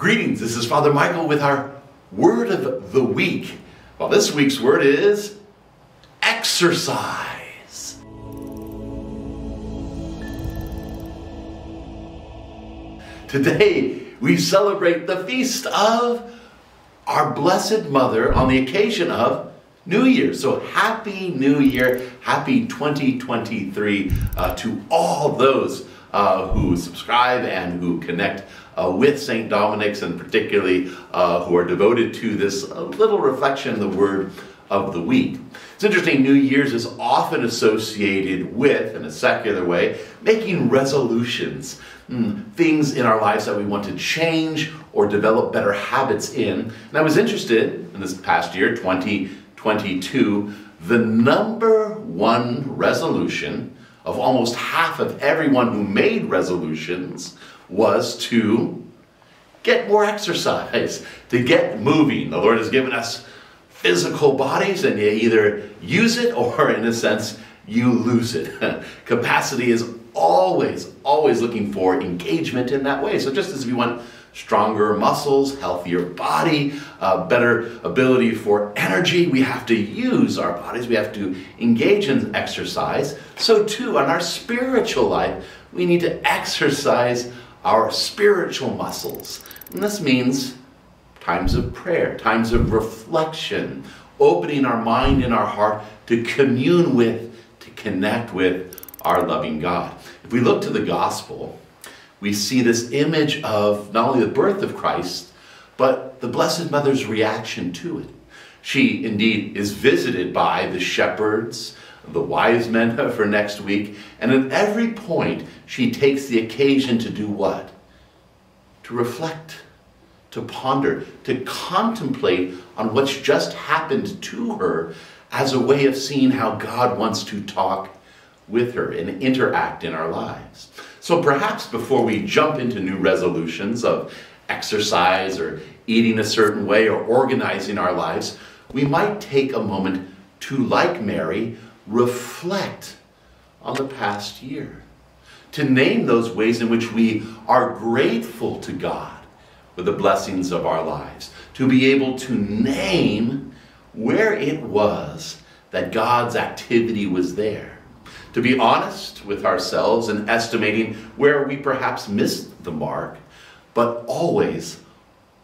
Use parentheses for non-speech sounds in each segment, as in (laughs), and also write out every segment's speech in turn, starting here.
Greetings, this is Father Michael with our word of the week. Well, this week's word is exercise. Today, we celebrate the feast of our Blessed Mother on the occasion of New Year. So, Happy New Year, Happy 2023 uh, to all those uh, who subscribe and who connect uh, with St. Dominic's, and particularly uh, who are devoted to this little reflection the word of the week. It's interesting, New Year's is often associated with, in a secular way, making resolutions, mm, things in our lives that we want to change or develop better habits in. And I was interested in this past year, 2022, the number one resolution of almost half of everyone who made resolutions was to get more exercise, to get moving. The Lord has given us physical bodies, and you either use it or, (laughs) in a sense, you lose it. (laughs) Capacity is always, always looking for engagement in that way. So, just as if we want stronger muscles, healthier body, uh, better ability for energy. We have to use our bodies, we have to engage in exercise. So, too, in our spiritual life, we need to exercise our spiritual muscles. And this means times of prayer, times of reflection, opening our mind and our heart to commune with, to connect with our loving God. If we look to the gospel, we see this image of not only the birth of Christ, but the Blessed Mother's reaction to it. She indeed is visited by the shepherds, the wise men (laughs) for next week, and at every point she takes the occasion to do what? To reflect, to ponder, to contemplate on what's just happened to her as a way of seeing how God wants to talk with her and interact in our lives. So perhaps before we jump into new resolutions of exercise or eating a certain way or organizing our lives, we might take a moment to, like Mary, reflect on the past year, to name those ways in which we are grateful to God for the blessings of our lives, to be able to name where it was that God's activity was there. To be honest with ourselves and estimating where we perhaps missed the mark, but always,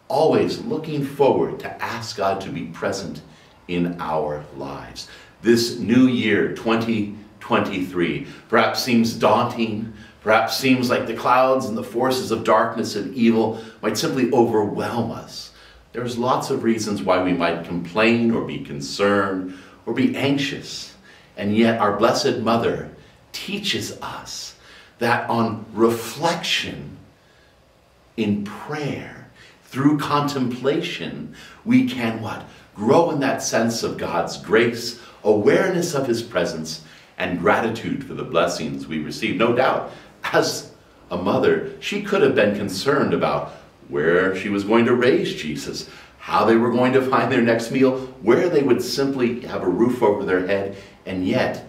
always looking forward to ask God to be present in our lives. This new year, 2023, perhaps seems daunting, perhaps seems like the clouds and the forces of darkness and evil might simply overwhelm us. There's lots of reasons why we might complain or be concerned or be anxious. And yet, our Blessed Mother teaches us that on reflection, in prayer, through contemplation, we can what? Grow in that sense of God's grace, awareness of His presence, and gratitude for the blessings we receive. No doubt, as a mother, she could have been concerned about where she was going to raise Jesus, how they were going to find their next meal, where they would simply have a roof over their head, and yet,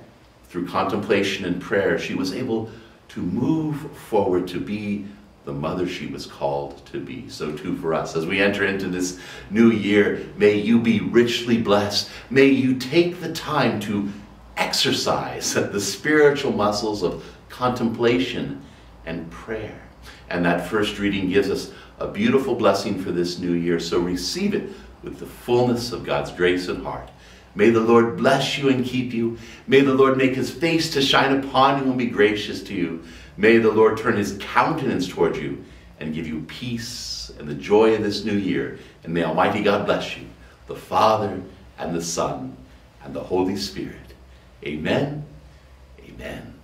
through contemplation and prayer, she was able to move forward to be the mother she was called to be. So, too, for us, as we enter into this new year, may you be richly blessed. May you take the time to exercise the spiritual muscles of contemplation and prayer. And that first reading gives us a beautiful blessing for this new year. So receive it with the fullness of God's grace and heart. May the Lord bless you and keep you. May the Lord make his face to shine upon you and be gracious to you. May the Lord turn his countenance toward you and give you peace and the joy of this new year. And may Almighty God bless you, the Father and the Son and the Holy Spirit. Amen. Amen.